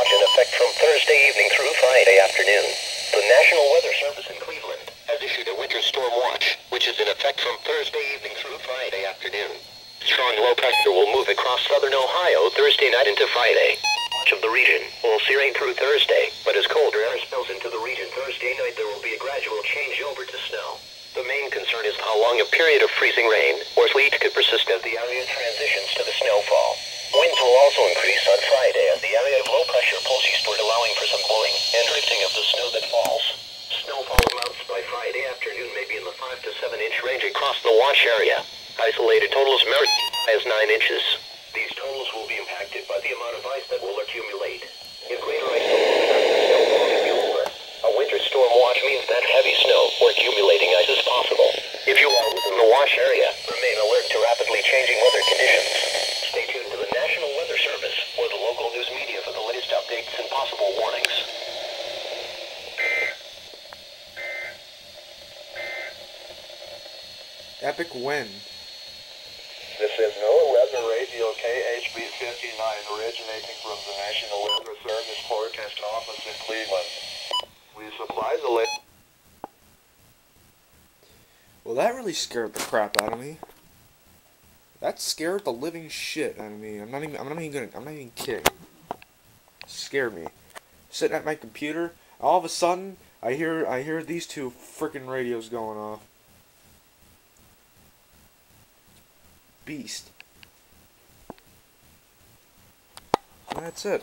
watch in effect from Thursday evening through Friday afternoon. The National Weather Service in Cleveland has issued a winter storm watch, which is in effect from Thursday evening through Friday afternoon. Strong low pressure will move across southern Ohio Thursday night into Friday. Much of the region will see rain through Thursday, but as colder air spills into the region Thursday night, there will be a gradual change over to snow. The main concern is how long a period of freezing rain or sleet could persist as the area transitions to the snowfall. Winds will also increase on Friday as the area of low across the watch area. Isolated totals merit as 9 inches. These totals will be impacted by the amount of ice that will accumulate. If greater ice a winter storm watch means that heavy snow or accumulating ice is possible. If you are within the watch area, remain alert to rapidly changing weather conditions. Stay tuned to the National Weather Service or the local news media for the latest updates and possible warnings. Epic win. This is NOAA Weather Radio KHB 59 originating from the National Weather Service Forecast Office in Cleveland. We supply the latest. Well, that really scared the crap out of me. That scared the living shit out of me. I'm not even. I'm not even gonna. I'm not even kidding. scared me. Sitting at my computer, all of a sudden, I hear. I hear these two freaking radios going off. Beast. That's it.